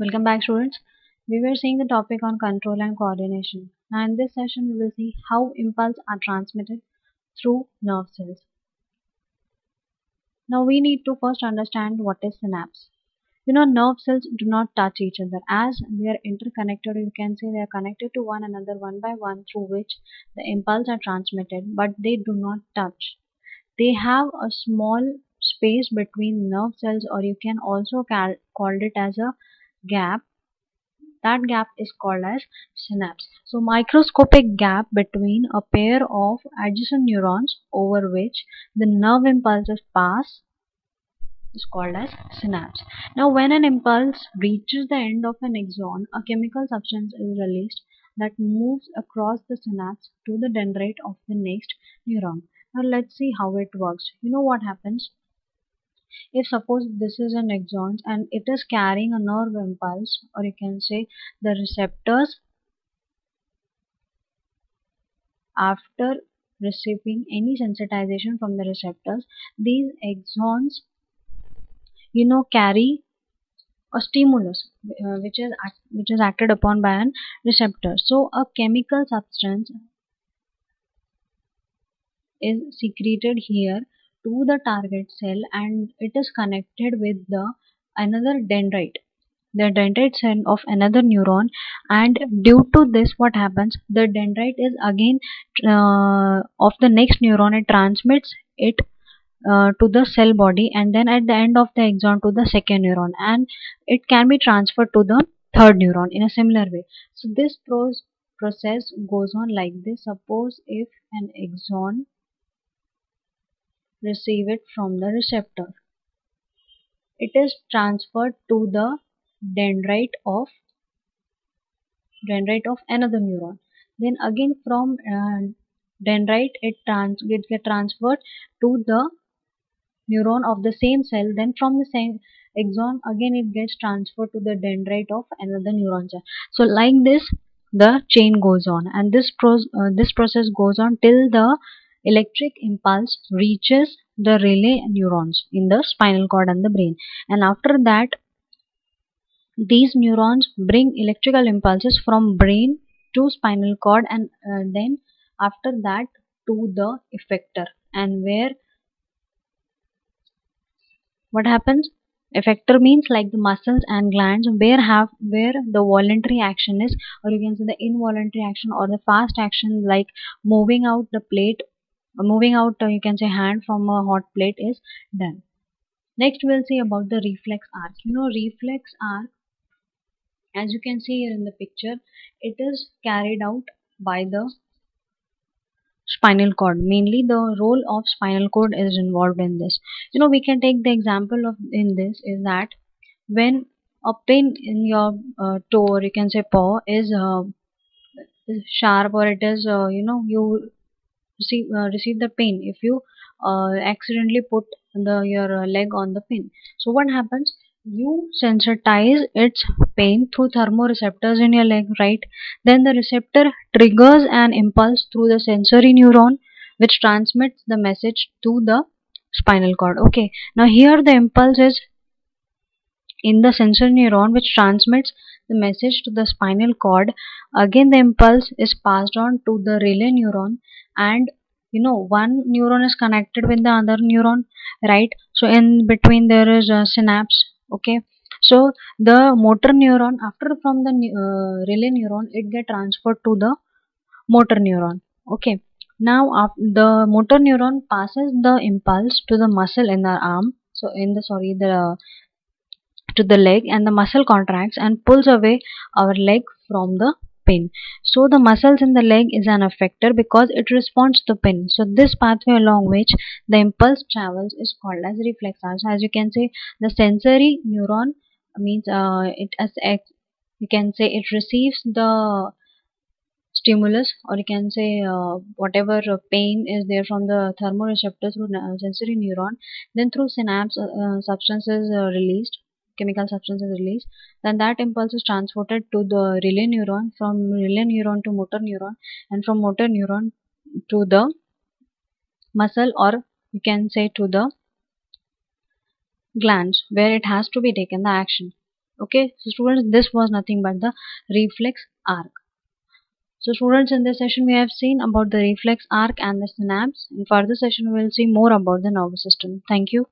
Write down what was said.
Welcome back students. We were seeing the topic on control and coordination. Now in this session we will see how impulses are transmitted through nerve cells. Now we need to first understand what is synapse. You know nerve cells do not touch each other as they are interconnected you can say they are connected to one another one by one through which the impulses are transmitted but they do not touch. They have a small space between nerve cells or you can also call it as a gap. That gap is called as synapse. So microscopic gap between a pair of adjacent neurons over which the nerve impulses pass is called as synapse. Now when an impulse reaches the end of an axon a chemical substance is released that moves across the synapse to the dendrite of the next neuron. Now let's see how it works. You know what happens if suppose this is an axon and it is carrying a nerve impulse or you can say the receptors after receiving any sensitization from the receptors these axons you know carry a stimulus uh, which is which is acted upon by an receptor. So a chemical substance is secreted here to the target cell and it is connected with the another dendrite. The dendrite cell of another neuron and due to this what happens? The dendrite is again uh, of the next neuron it transmits it uh, to the cell body and then at the end of the axon to the second neuron and it can be transferred to the third neuron in a similar way. So this process goes on like this. Suppose if an axon receive it from the receptor. It is transferred to the dendrite of dendrite of another neuron. Then again from uh, dendrite it trans it get transferred to the neuron of the same cell. Then from the same axon again it gets transferred to the dendrite of another neuron cell. So like this the chain goes on and this pro uh, this process goes on till the electric impulse reaches the relay neurons in the spinal cord and the brain. And after that these neurons bring electrical impulses from brain to spinal cord and uh, then after that to the effector. And where what happens? Effector means like the muscles and glands where have where the voluntary action is or you can say the involuntary action or the fast action like moving out the plate moving out uh, you can say hand from a hot plate is done. Next we'll see about the reflex arc. You know reflex arc as you can see here in the picture it is carried out by the spinal cord. Mainly the role of spinal cord is involved in this. You know we can take the example of in this is that when a pin in your uh, toe or you can say paw is, uh, sharp or it is uh, you know you receive uh, receive the pain. If you uh, accidentally put the your uh, leg on the pin so what happens? You sensitize its pain through thermoreceptors in your leg right? Then the receptor triggers an impulse through the sensory neuron which transmits the message to the spinal cord. Okay. Now here the impulse is in the sensory neuron which transmits the message to the spinal cord. Again the impulse is passed on to the relay neuron and you know one neuron is connected with the other neuron right? So in between there is a synapse okay? So the motor neuron after from the uh, relay neuron it get transferred to the motor neuron okay? Now after the motor neuron passes the impulse to the muscle in the arm. So in the sorry the to the leg and the muscle contracts and pulls away our leg from the pin. So the muscles in the leg is an effector because it responds to pin. So this pathway along which the impulse travels is called as reflex arc. So as you can see, the sensory neuron means uh, it as you can say it receives the stimulus or you can say uh, whatever pain is there from the thermoreceptors through sensory neuron then through synapse uh, substances uh, released chemical substance is released then that impulse is transported to the relay neuron from relay neuron to motor neuron and from motor neuron to the muscle or you can say to the glands where it has to be taken the action. Okay so students this was nothing but the reflex arc. So students in this session we have seen about the reflex arc and the synapse. In further session we will see more about the nervous system. Thank you